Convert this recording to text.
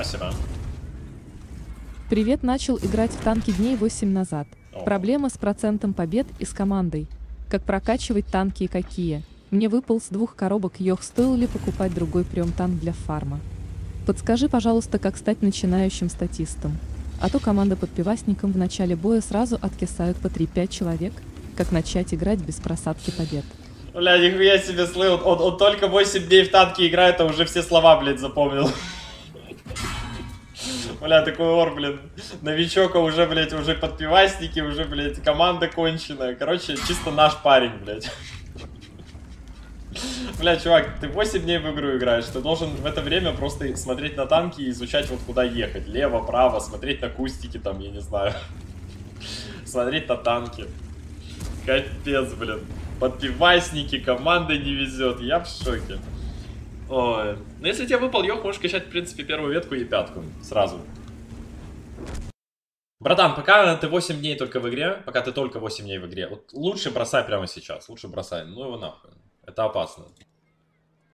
Спасибо. Привет, начал играть в танки дней 8 назад. О. Проблема с процентом побед и с командой. Как прокачивать танки и какие? Мне выпал с двух коробок Йох, стоило ли покупать другой прием танк для фарма? Подскажи, пожалуйста, как стать начинающим статистом. А то команда под пивасником в начале боя сразу откисают по 3-5 человек. Как начать играть без просадки побед? Бля, нихуя себе слыл. Он, он только 8 дней в танки играет, а уже все слова, блядь, запомнил. Бля, такой ор, блин. Новичок, а уже, блядь, уже подпивасники, уже, блядь, команда конченая. Короче, чисто наш парень, блядь. Бля, чувак, ты 8 дней в игру играешь, ты должен в это время просто смотреть на танки и изучать вот куда ехать. Лево, право, смотреть на кустики там, я не знаю. Смотреть на танки. Капец, блин. Подпивасники, команда не везет, я в шоке. Ну если тебе выпал йог, можешь качать, в принципе, первую ветку и пятку. Сразу. Братан, пока ты 8 дней только в игре, пока ты только 8 дней в игре, вот лучше бросай прямо сейчас, лучше бросай, ну его нахуй. Это опасно.